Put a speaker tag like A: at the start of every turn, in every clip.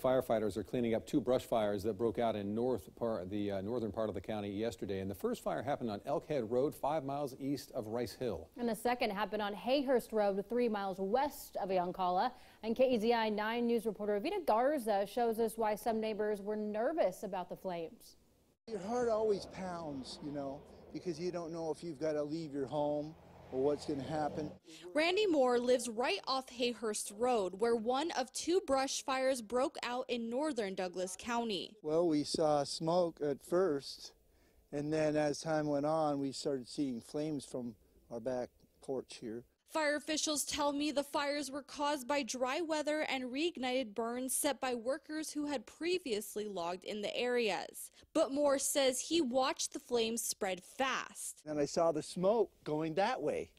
A: Firefighters are cleaning up two brush fires that broke out in north part, the uh, northern part of the county yesterday. And the first fire happened on Elkhead Road, five miles east of Rice Hill.
B: And the second happened on Hayhurst Road, three miles west of Yoncalla. And KEZI 9 News reporter Vita Garza shows us why some neighbors were nervous about the flames.
C: Your heart always pounds, you know, because you don't know if you've got to leave your home or what's going to happen.
D: Randy Moore lives right off Hayhurst Road, where one of two brush fires broke out in northern Douglas County.
C: Well, we saw smoke at first, and then as time went on, we started seeing flames from our back porch here.
D: Fire officials tell me the fires were caused by dry weather and reignited burns set by workers who had previously logged in the areas. But Moore says he watched the flames spread fast.
C: And I saw the smoke going that way.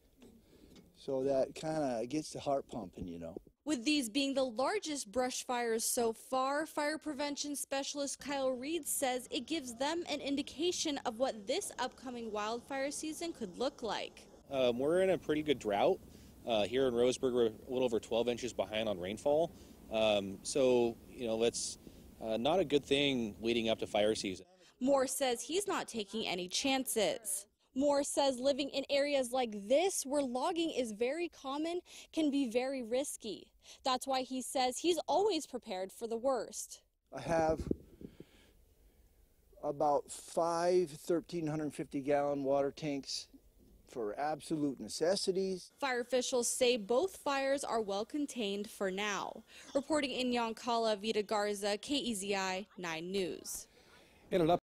C: So that kind of gets the heart pumping, you know.
D: With these being the largest brush fires so far, fire prevention specialist Kyle Reed says it gives them an indication of what this upcoming wildfire season could look like.
E: Um, we're in a pretty good drought. Uh, here in Roseburg, we're a little over 12 inches behind on rainfall. Um, so, you know, that's uh, not a good thing leading up to fire season.
D: Moore says he's not taking any chances. Moore says living in areas like this, where logging is very common, can be very risky. That's why he says he's always prepared for the worst.
C: I have about five 1,350 gallon water tanks for absolute necessities.
D: Fire officials say both fires are well contained for now. Reporting in Yoncalla, Vita Garza, KEZI 9 News.
A: In an up